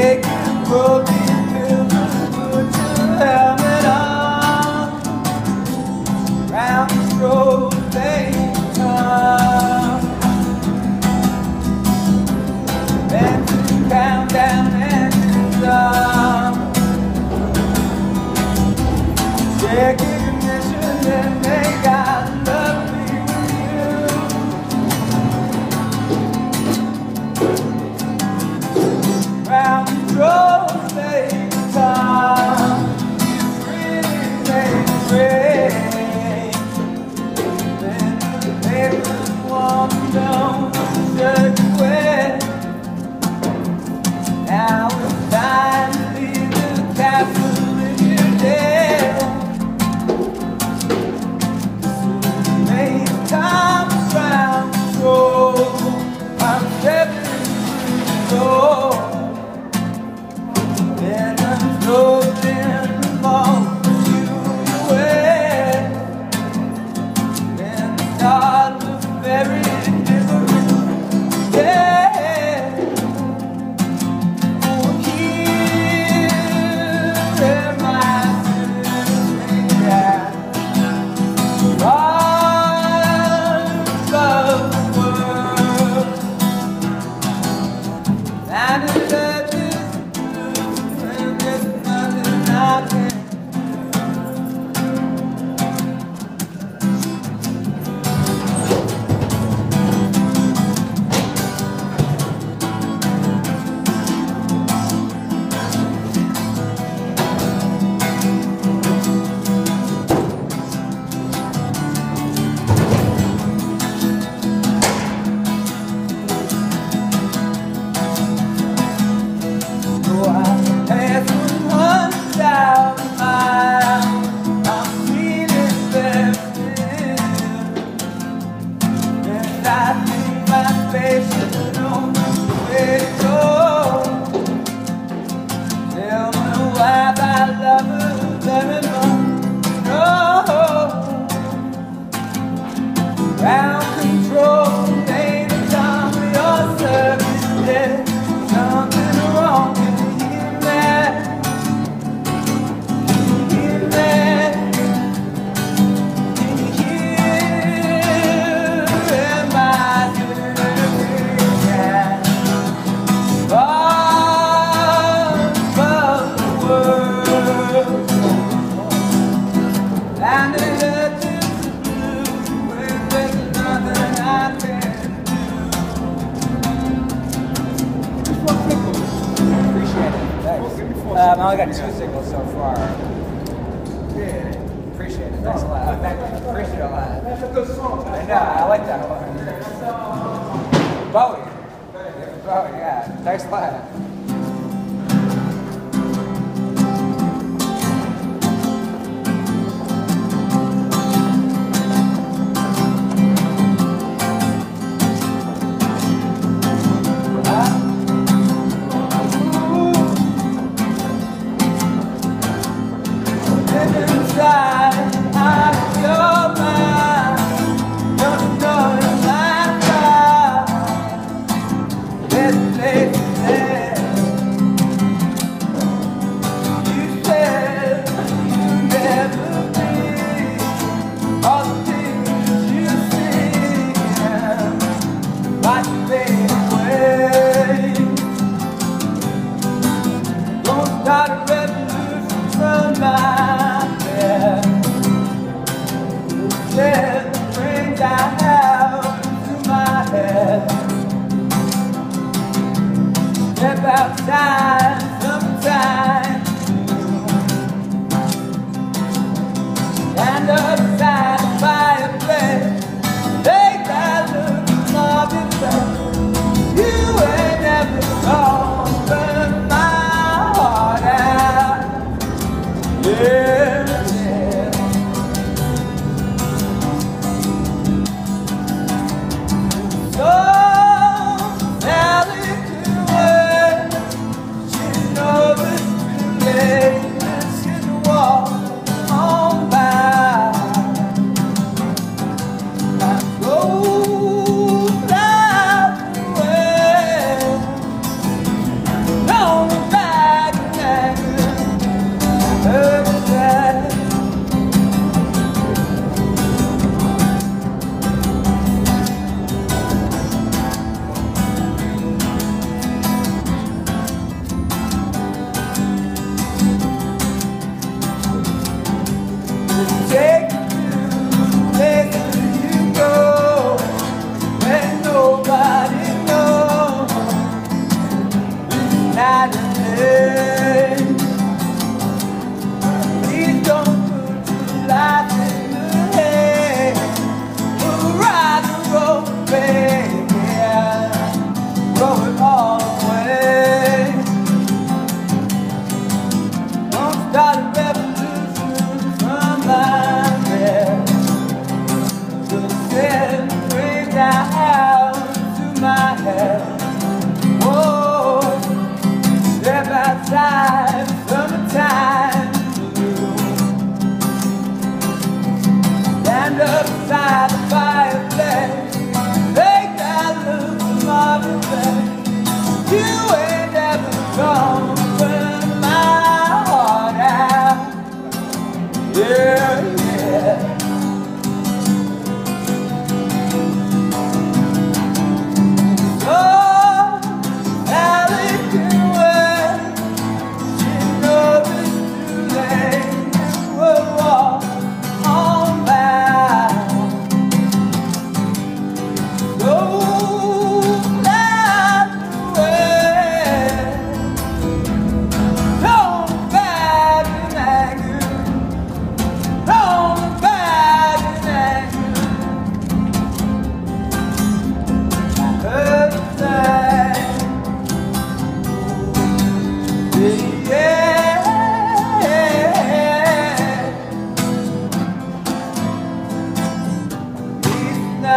make will be 너 Um, I only got two singles so far. Yeah. Appreciate it. Thanks a lot. Thank you. Appreciate it a lot. That's a good song. I know. I like that a lot. Bowie. Bowie, yeah. Thanks a lot. outside.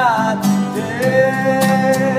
got today.